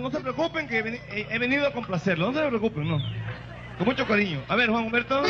No se preocupen que he, he venido a complacerlo. No se preocupen, no. Con mucho cariño. A ver, Juan Humberto.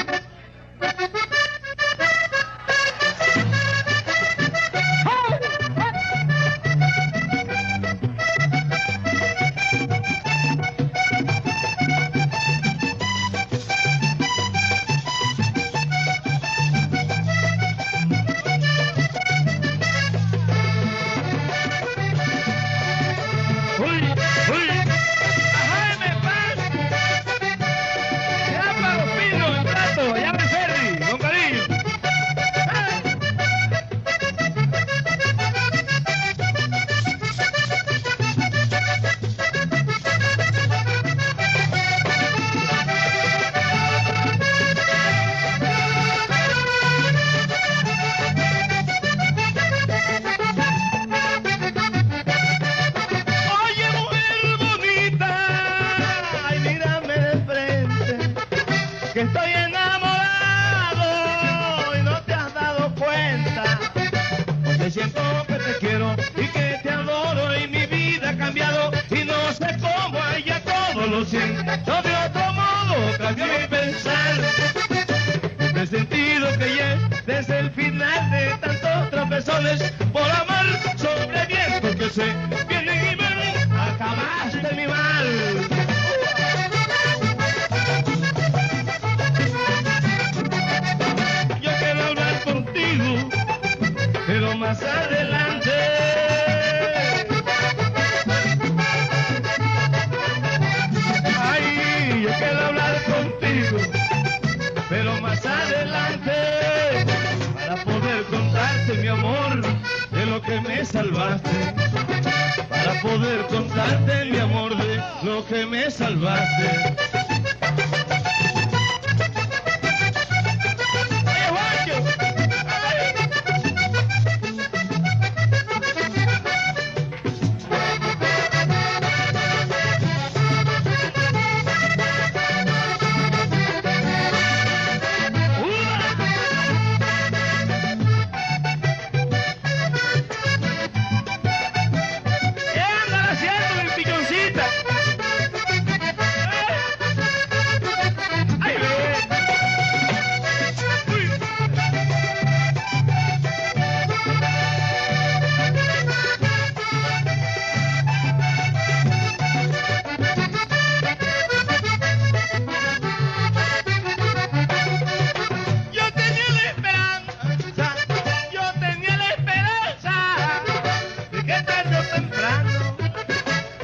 Siento. No de otro modo cambió mi pensar. He sentido que ya desde el final de tantos tropezones por amar sobre vientos que se vienen y van, acabaste mi mal. Yo quiero hablar contigo, pero más adelante. Poder contarte mi amor de lo que me salvaste. Para poder contarte mi amor de lo que me salvaste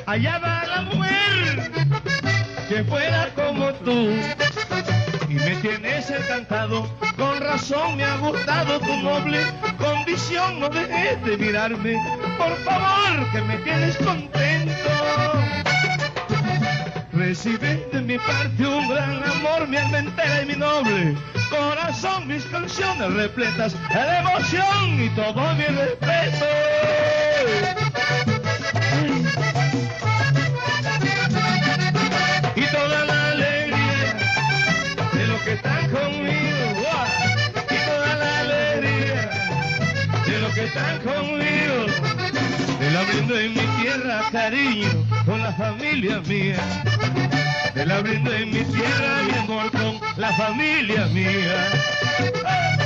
allá va la mujer que fuera como tú. Y me tienes encantado. Con razón me ha gustado tu noble condición. No dejes de mirarme. Por favor que me tienes contento. Recibe de mi parte un gran amor, mi alma entera y mi noble corazón, mis canciones repletas de emoción y todo mi respeto. Están conmigo. Te la brindo en mi tierra, cariño, con la familia mía. Te la brindo en mi tierra, mi amor, con la familia mía.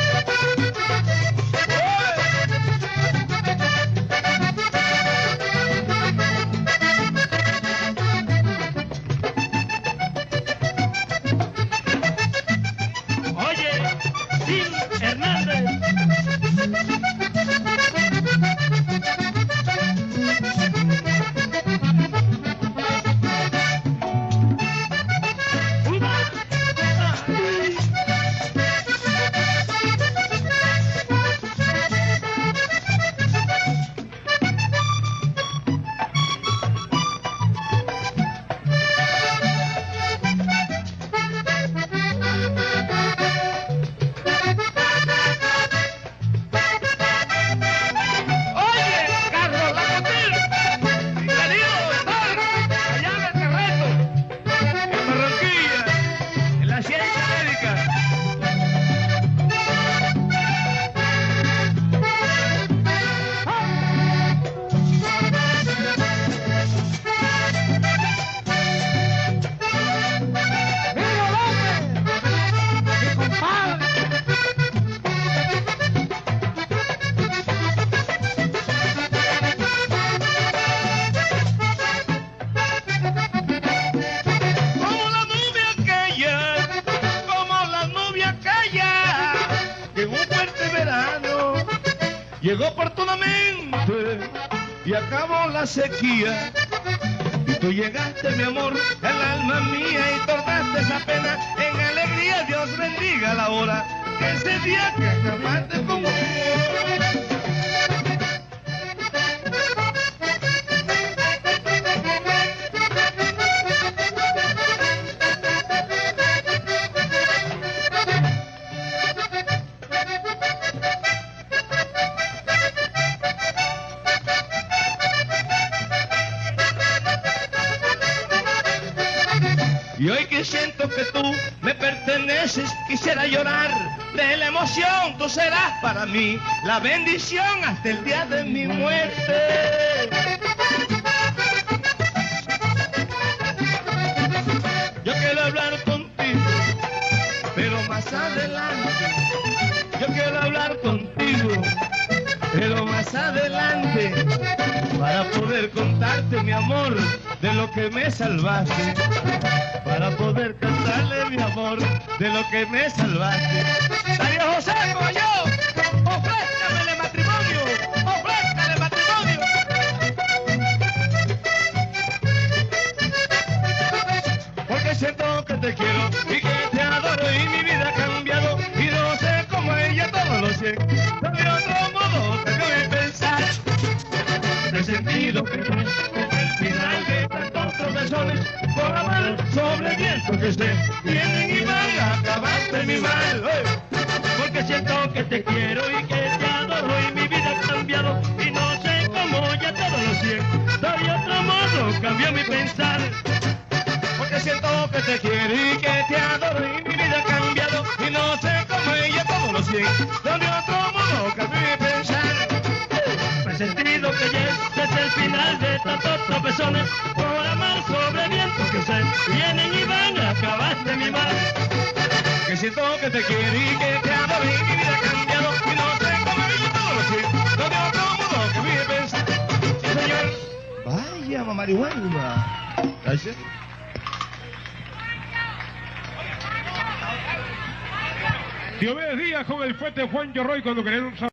Llegó oportunamente y acabó la sequía. Y tú llegaste, mi amor, el alma mía y tornaste esa pena en alegría. Dios bendiga la hora que ese día que acabaste con Y hoy que siento que tú me perteneces, quisiera llorar de la emoción. Tú serás para mí la bendición hasta el día de mi muerte. Yo quiero hablar contigo, pero más adelante. Yo quiero hablar contigo, pero más adelante. Para poder contarte, mi amor, de lo que me salvaste para poder cantarle mi amor de lo que me salvaste. Darío José yo, sobre viento que se vienen y van a acabarte mi mal. ¡eh! Porque siento que te quiero y que te adoro y mi vida ha cambiado y no sé cómo ya todo lo sé. De otro modo cambió mi pensar. Porque siento que te quiero y que te adoro y mi vida ha cambiado y no sé cómo ella todo lo sé. De otro modo cambió final de tantos tropezones por amar sobre viento que se vienen y van a acabarte mi mal. Que siento que te quiero y que te adoro y mi vida ha cambiado y no sé cómo yo todo lo sé. No de otro modo que vive pensar. Sí, señor. Vaya, marihuana. Gracias. Diomedes Díaz con el fuerte Juan Yorroy cuando querían un